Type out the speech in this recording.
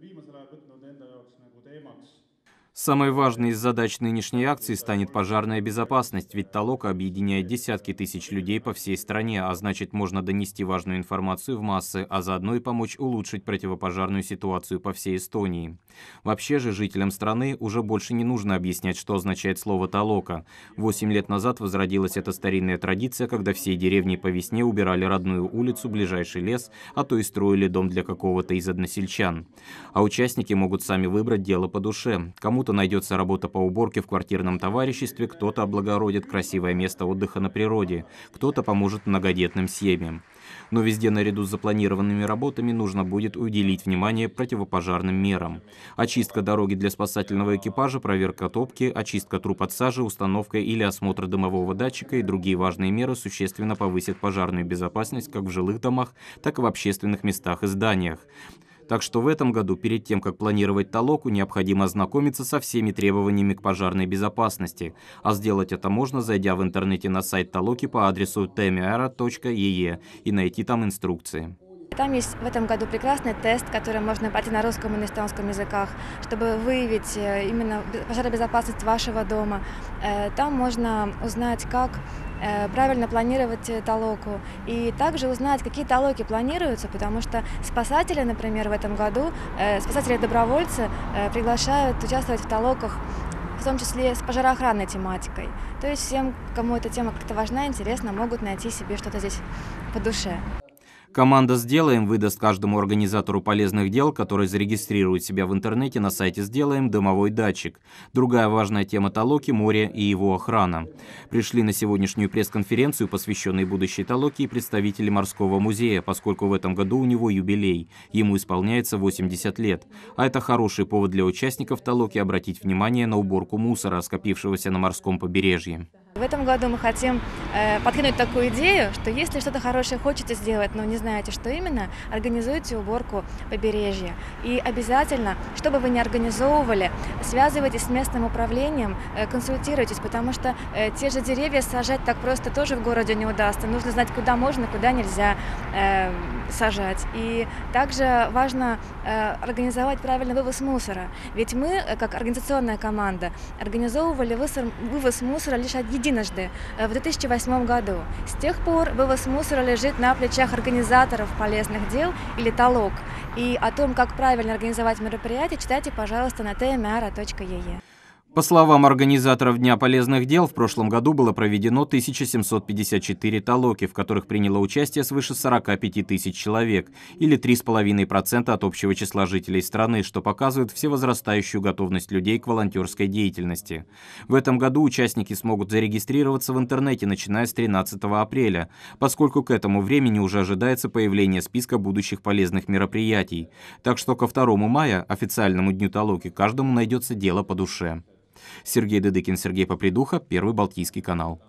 viimasel ajal võtnud enda jaoks nagu teemaks Самой важной из задач нынешней акции станет пожарная безопасность, ведь Толока объединяет десятки тысяч людей по всей стране, а значит можно донести важную информацию в массы, а заодно и помочь улучшить противопожарную ситуацию по всей Эстонии. Вообще же жителям страны уже больше не нужно объяснять, что означает слово «толока». Восемь лет назад возродилась эта старинная традиция, когда все деревни по весне убирали родную улицу, ближайший лес, а то и строили дом для какого-то из односельчан. А участники могут сами выбрать дело по душе. Кому-то Кому-то найдется работа по уборке в квартирном товариществе, кто-то облагородит красивое место отдыха на природе, кто-то поможет многодетным семьям. Но везде наряду с запланированными работами нужно будет уделить внимание противопожарным мерам. Очистка дороги для спасательного экипажа, проверка топки, очистка труб от сажи, установка или осмотр дымового датчика и другие важные меры существенно повысят пожарную безопасность как в жилых домах, так и в общественных местах и зданиях. Так что в этом году, перед тем, как планировать толоку, необходимо ознакомиться со всеми требованиями к пожарной безопасности. А сделать это можно, зайдя в интернете на сайт толоки по адресу temiara.ee и найти там инструкции. Там есть в этом году прекрасный тест, который можно пройти на русском и на эстонском языках, чтобы выявить э, именно пожаробезопасность вашего дома. Э, там можно узнать, как э, правильно планировать толоку и также узнать, какие толоки планируются, потому что спасатели, например, в этом году, спасатели-добровольцы приглашают участвовать в толоках в том числе с пожароохранной тематикой. То есть всем, кому эта тема как-то важна, интересна, могут найти себе что-то здесь по душе. Команда «Сделаем» выдаст каждому организатору полезных дел, который зарегистрирует себя в интернете на сайте «Сделаем» дымовой датчик. Другая важная тема Толоки – море и его охрана. Пришли на сегодняшнюю пресс-конференцию, посвященную будущей Толоки, представители морского музея, поскольку в этом году у него юбилей. Ему исполняется 80 лет. А это хороший повод для участников Толоки обратить внимание на уборку мусора, скопившегося на морском побережье. В этом году мы хотим э, подкинуть такую идею, что если что-то хорошее хочете сделать, но не знаете, что именно, организуйте уборку побережья. И обязательно, что бы вы ни организовывали, связывайтесь с местным управлением, э, консультируйтесь, потому что э, те же деревья сажать так просто тоже в городе не удастся. Нужно знать, куда можно, куда нельзя э, сажать. И также важно э, организовать правильный вывоз мусора. Ведь мы, э, как организационная команда, организовывали вывоз мусора лишь единственный единожды, э, в 2008 году. С тех пор вывоз мусора лежит на плечах организаторов полезных дел или толок. И о том, как правильно организовать мероприятие, читайте, пожалуйста, на tmara.ee. По словам организаторов Дня полезных дел, в прошлом году было проведено 1754 толоки, в которых приняло участие свыше 45 тысяч человек, или 3,5% от общего числа жителей страны, что показывает всевозрастающую готовность людей к волонтерской деятельности. В этом году участники смогут зарегистрироваться в интернете, начиная с 13 апреля, поскольку к этому времени уже ожидается появление списка будущих полезных мероприятий. Так что ко 2 мая, официальному Дню толоки, каждому найдется дело по душе. Сергей Дедыкин, Сергей Попридуха, Первый Балтийский канал.